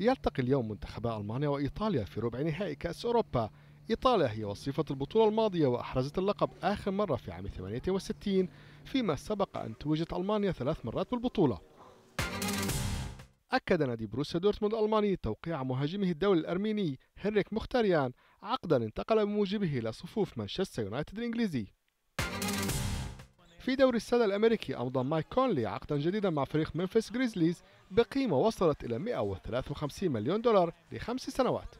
يلتقي اليوم منتخبا ألمانيا وإيطاليا في ربع نهائي كأس أوروبا. إيطاليا هي وصيفة البطولة الماضية وأحرزت اللقب آخر مرة في عام 68 فيما سبق أن توجت ألمانيا ثلاث مرات بالبطولة. أكد نادي بروسيا دورتموند الألماني توقيع مهاجمه الدولي الأرميني هنريك مختاريان عقدا انتقل بموجبه إلى صفوف مانشستر يونايتد الإنجليزي. في دوري السلة الأمريكي أمضى مايك كونلي عقدا جديدا مع فريق ممفيس جريزليز بقيمة وصلت إلى 153 مليون دولار لخمس سنوات.